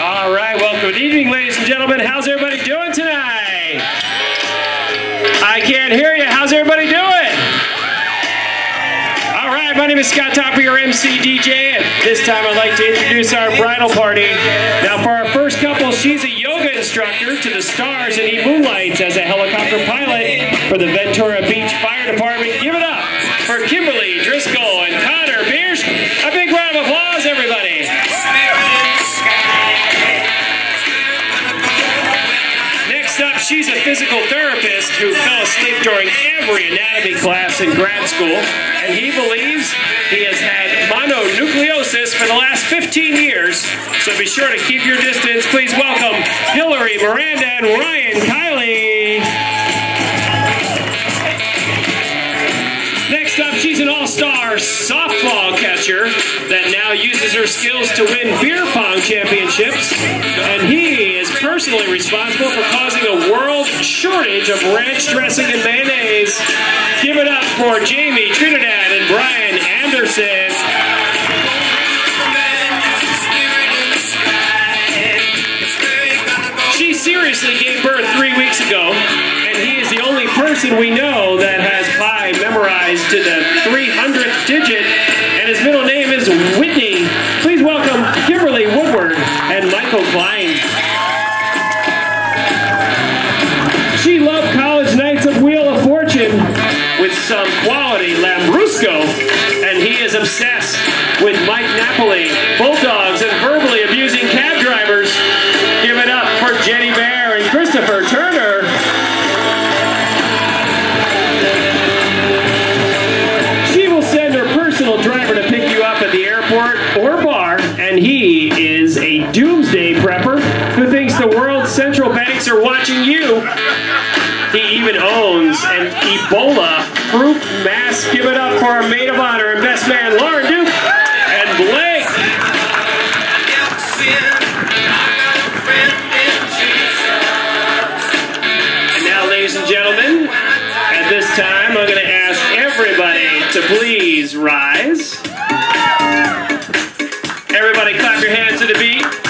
All right, well, good evening, ladies and gentlemen. How's everybody doing tonight? I can't hear you. How's everybody doing? All right, my name is Scott Topper, your MC DJ, and this time I'd like to introduce our bridal party. Now, for our first couple, she's a yoga instructor to the stars, and he moonlights as a helicopter pilot for the Ventura Beach Fire Department. Give it up for Kimberly Driscoll and Connor she's a physical therapist who fell asleep during every anatomy class in grad school, and he believes he has had mononucleosis for the last 15 years. So be sure to keep your distance. Please welcome Hillary, Miranda, and Ryan Kiley. All-star softball catcher that now uses her skills to win beer pong championships, and he is personally responsible for causing a world shortage of ranch dressing and mayonnaise. Give it up for Jamie Trinidad and Brian Anderson. She seriously gave birth three weeks ago, and he is the only person we know that memorized to the 300th digit, or bar, and he is a doomsday prepper who thinks the world's central banks are watching you. He even owns an Ebola proof mask. Give it up for our maid of honor and best man, Lauren Duke and Blake. And now, ladies and gentlemen, at this time, I'm going to ask everybody to please rise. Everybody clap your hands to the beat.